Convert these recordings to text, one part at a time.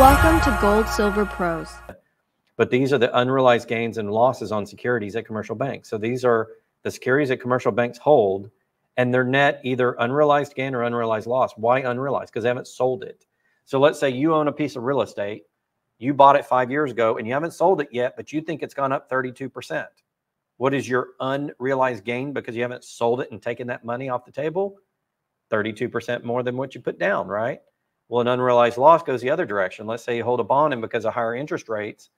Welcome to Gold Silver Pros. But these are the unrealized gains and losses on securities at commercial banks. So these are the securities that commercial banks hold and their net either unrealized gain or unrealized loss. Why unrealized? Because they haven't sold it. So let's say you own a piece of real estate, you bought it five years ago and you haven't sold it yet, but you think it's gone up 32%. What is your unrealized gain because you haven't sold it and taken that money off the table? 32% more than what you put down, right? Well, an unrealized loss goes the other direction. Let's say you hold a bond and because of higher interest rates,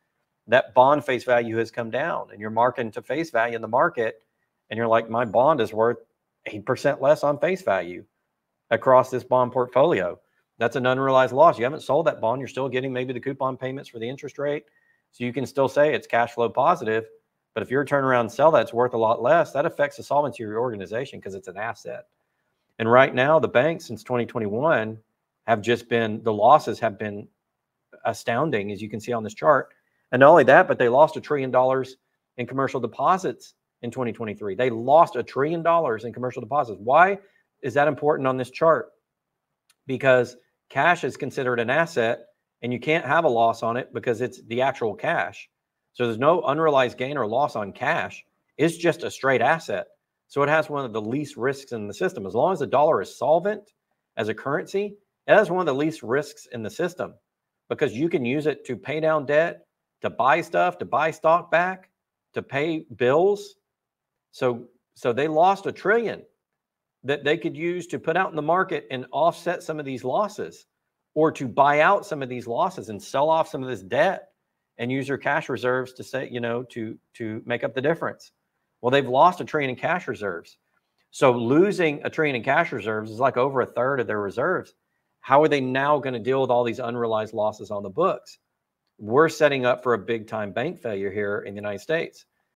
that bond face value has come down and you're marking to face value in the market and you're like, my bond is worth 8% less on face value across this bond portfolio. That's an unrealized loss. You haven't sold that bond. You're still getting maybe the coupon payments for the interest rate. So you can still say it's cash flow positive. But if you're turn around and sell that's worth a lot less. That affects the solvency of your organization because it's an asset. And right now, the banks since 2021 have just been, the losses have been astounding, as you can see on this chart. And not only that, but they lost a trillion dollars in commercial deposits in 2023. They lost a trillion dollars in commercial deposits. Why is that important on this chart? Because cash is considered an asset and you can't have a loss on it because it's the actual cash. So there's no unrealized gain or loss on cash. It's just a straight asset. So it has one of the least risks in the system. As long as the dollar is solvent as a currency, it has one of the least risks in the system because you can use it to pay down debt, to buy stuff, to buy stock back, to pay bills. So so they lost a trillion that they could use to put out in the market and offset some of these losses or to buy out some of these losses and sell off some of this debt and use your cash reserves to say, you know, to to make up the difference. Well, they've lost a trillion in cash reserves. So losing a trillion in cash reserves is like over a third of their reserves. How are they now going to deal with all these unrealized losses on the books? We're setting up for a big time bank failure here in the United States.